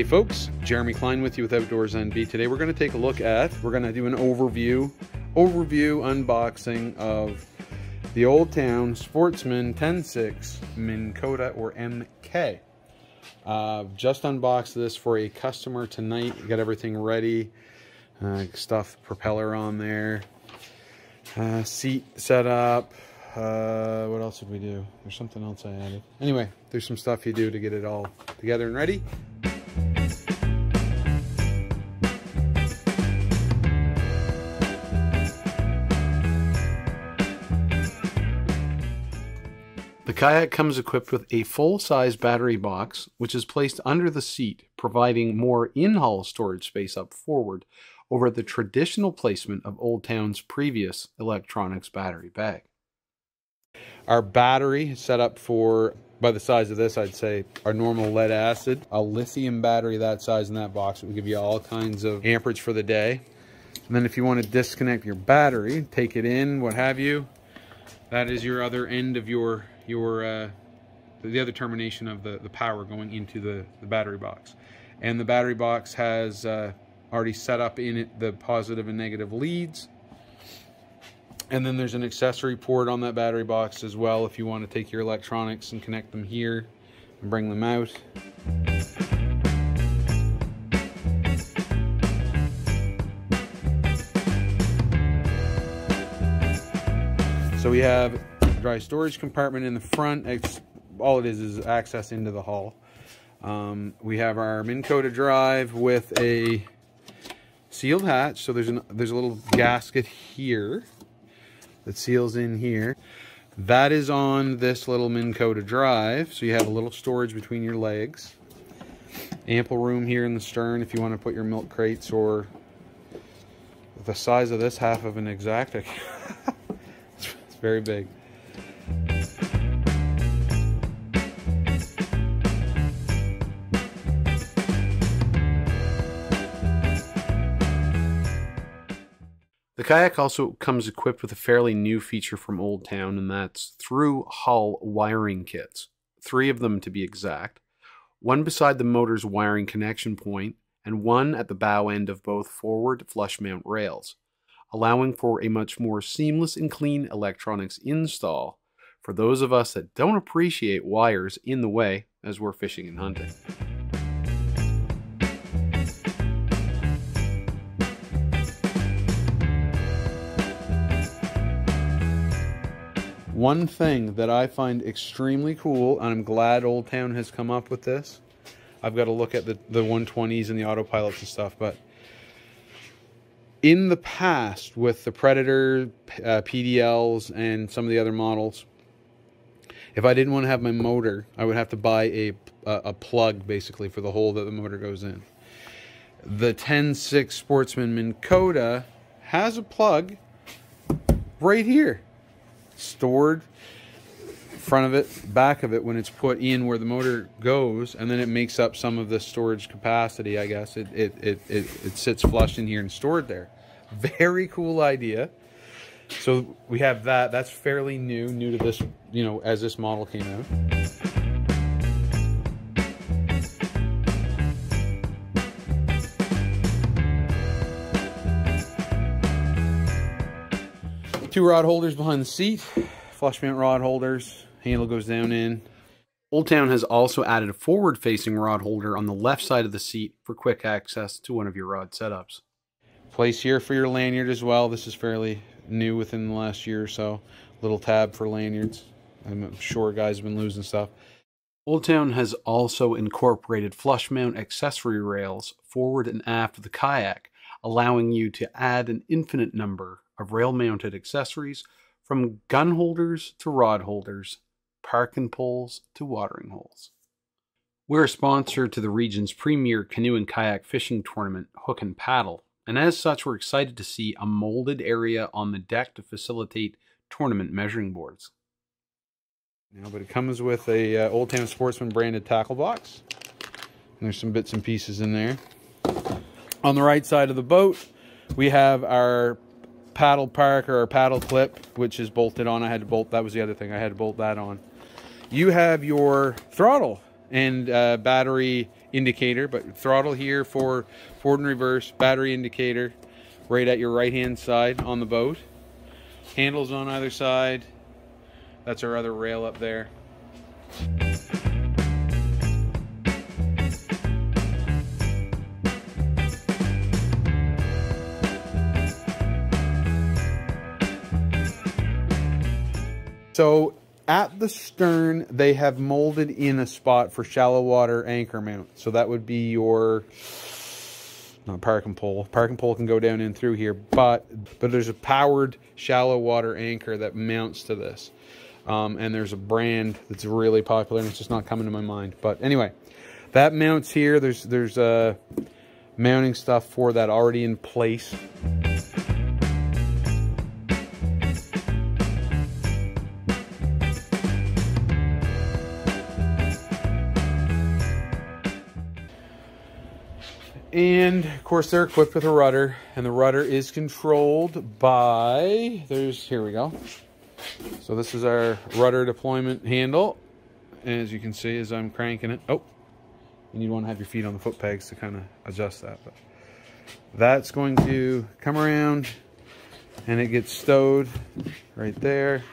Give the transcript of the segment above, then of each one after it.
Hey folks, Jeremy Klein with you with Outdoors NB. Today we're going to take a look at, we're going to do an overview, overview unboxing of the Old Town Sportsman 10.6 Minn Kota or MK. Uh, just unboxed this for a customer tonight, got everything ready, uh, stuff propeller on there, uh, seat set up, uh, what else did we do? There's something else I added. Anyway, there's some stuff you do to get it all together and ready. Kayak comes equipped with a full-size battery box, which is placed under the seat, providing more in-hull storage space up forward over the traditional placement of Old Town's previous electronics battery bag. Our battery is set up for, by the size of this, I'd say our normal lead acid. A lithium battery that size in that box will give you all kinds of amperage for the day. And then if you want to disconnect your battery, take it in, what have you, that is your other end of your your uh, the other termination of the, the power going into the, the battery box. And the battery box has uh, already set up in it the positive and negative leads. And then there's an accessory port on that battery box as well if you want to take your electronics and connect them here and bring them out. So we have dry storage compartment in the front. It's, all it is is access into the hull. Um, we have our Minn Kota drive with a sealed hatch. So there's an there's a little gasket here that seals in here. That is on this little Minn Kota drive. So you have a little storage between your legs. Ample room here in the stern if you want to put your milk crates or the size of this half of an Exacta. it's very big. Kayak also comes equipped with a fairly new feature from Old Town, and that's through hull wiring kits. Three of them to be exact. One beside the motor's wiring connection point, and one at the bow end of both forward flush mount rails, allowing for a much more seamless and clean electronics install for those of us that don't appreciate wires in the way as we're fishing and hunting. One thing that I find extremely cool, and I'm glad Old Town has come up with this. I've got to look at the, the 120s and the autopilots and stuff, but in the past with the Predator, uh, PDLs, and some of the other models, if I didn't want to have my motor, I would have to buy a, a, a plug basically for the hole that the motor goes in. The 10.6 Sportsman Minn Kota has a plug right here stored front of it, back of it when it's put in where the motor goes, and then it makes up some of the storage capacity, I guess. It, it, it, it, it sits flush in here and stored there. Very cool idea. So we have that. That's fairly new, new to this, you know, as this model came out. Two rod holders behind the seat, flush mount rod holders, handle goes down in. Old Town has also added a forward-facing rod holder on the left side of the seat for quick access to one of your rod setups. Place here for your lanyard as well. This is fairly new within the last year or so. Little tab for lanyards. I'm sure guys have been losing stuff. Old Town has also incorporated flush mount accessory rails forward and aft of the kayak, allowing you to add an infinite number of rail mounted accessories from gun holders to rod holders, parking poles to watering holes. We're a sponsor to the region's premier canoe and kayak fishing tournament, Hook and Paddle, and as such, we're excited to see a molded area on the deck to facilitate tournament measuring boards. Now, but it comes with a uh, Old Town Sportsman branded tackle box. And there's some bits and pieces in there. On the right side of the boat, we have our paddle park or paddle clip, which is bolted on. I had to bolt, that was the other thing, I had to bolt that on. You have your throttle and uh, battery indicator, but throttle here for forward and reverse, battery indicator right at your right hand side on the boat. Handles on either side. That's our other rail up there. So at the stern, they have molded in a spot for shallow water anchor mount. So that would be your not park and pole. Parking pole can go down in through here, but but there's a powered shallow water anchor that mounts to this. Um, and there's a brand that's really popular, and it's just not coming to my mind. But anyway, that mounts here. There's there's uh, mounting stuff for that already in place. And of course they're equipped with a rudder and the rudder is controlled by, there's, here we go. So this is our rudder deployment handle. As you can see as I'm cranking it, oh, and you want to have your feet on the foot pegs to kind of adjust that. But that's going to come around and it gets stowed right there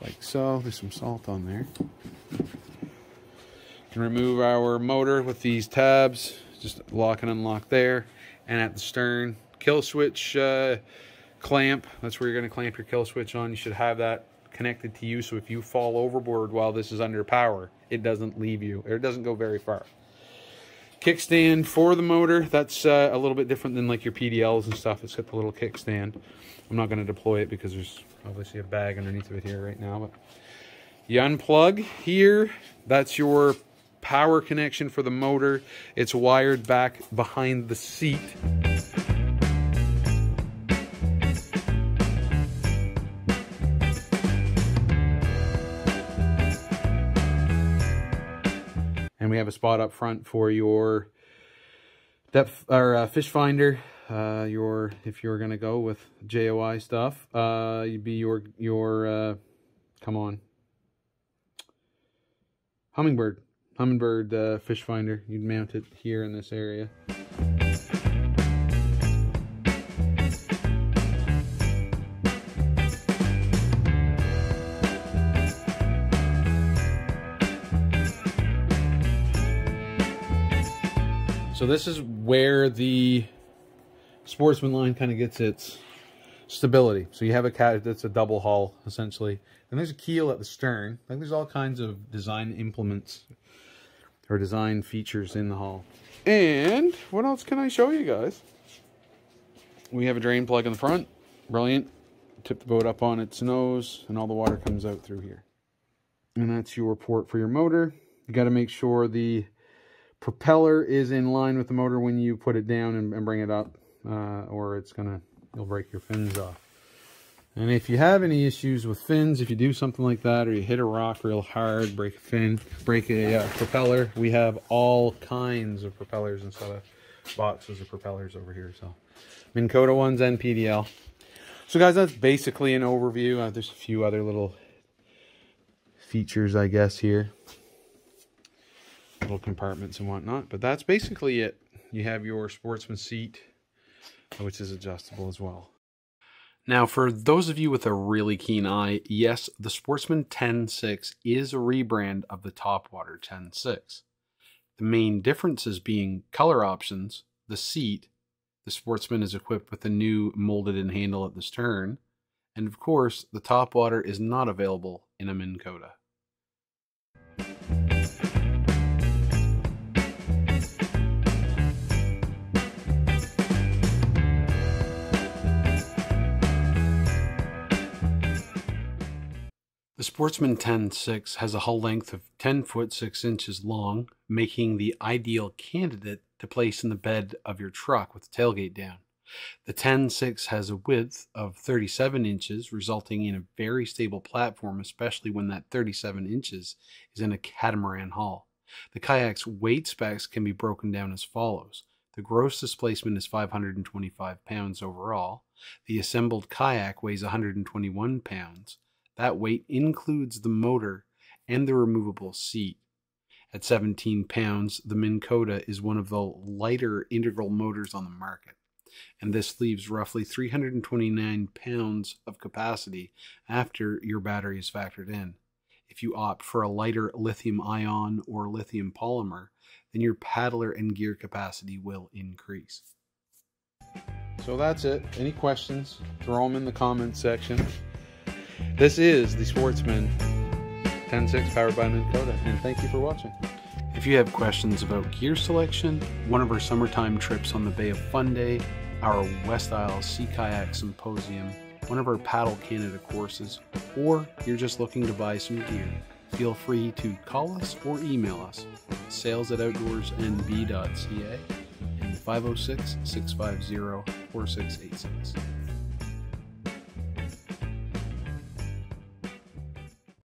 like so. There's some salt on there. Can remove our motor with these tabs just lock and unlock there. And at the stern, kill switch uh, clamp. That's where you're going to clamp your kill switch on. You should have that connected to you so if you fall overboard while this is under power, it doesn't leave you, or it doesn't go very far. Kickstand for the motor, that's uh, a little bit different than like your PDLs and stuff. It's got the little kickstand. I'm not going to deploy it because there's obviously a bag underneath of it here right now. But you unplug here, that's your power connection for the motor. It's wired back behind the seat. And we have a spot up front for your depth or uh, fish finder. Uh, your if you're gonna go with JOI stuff, uh, you'd be your your uh, come on humminbird Humminbird uh, fish finder. You'd mount it here in this area. So this is where the sportsman line kind of gets its stability. So you have a cat that's a double hull essentially. And there's a keel at the stern. Like there's all kinds of design implements or design features in the hull. And what else can I show you guys? We have a drain plug in the front. Brilliant. Tip the boat up on its nose and all the water comes out through here. And that's your port for your motor. You got to make sure the propeller is in line with the motor when you put it down and, and bring it up uh, or it's going to, you'll break your fins off. And if you have any issues with fins, if you do something like that, or you hit a rock real hard, break a fin, break a uh, propeller, we have all kinds of propellers instead of boxes of propellers over here. So Minn Kota ones and PDL. So guys, that's basically an overview. Uh, there's a few other little features, I guess, here. Little compartments and whatnot. But that's basically it. You have your sportsman seat, which is adjustable as well. Now, for those of you with a really keen eye, yes, the Sportsman 10.6 is a rebrand of the Topwater 10.6. The main differences being color options, the seat, the Sportsman is equipped with a new molded-in handle at the stern, and of course, the Topwater is not available in a Minn Kota. The Sportsman 10.6 has a hull length of 10 foot 6 inches long, making the ideal candidate to place in the bed of your truck with the tailgate down. The 10.6 has a width of 37 inches, resulting in a very stable platform, especially when that 37 inches is in a catamaran hull. The kayak's weight specs can be broken down as follows. The gross displacement is 525 pounds overall. The assembled kayak weighs 121 pounds. That weight includes the motor and the removable seat. At 17 pounds, the Minn Kota is one of the lighter integral motors on the market, and this leaves roughly 329 pounds of capacity after your battery is factored in. If you opt for a lighter lithium ion or lithium polymer, then your paddler and gear capacity will increase. So that's it. Any questions? Throw them in the comments section. This is the Sportsman 106 powered by Minn Kota, and thank you for watching. If you have questions about gear selection, one of our summertime trips on the Bay of Fundy, our West Isle Sea Kayak Symposium, one of our Paddle Canada courses, or you're just looking to buy some gear, feel free to call us or email us sales at outdoorsnb.ca and 506 650 4686.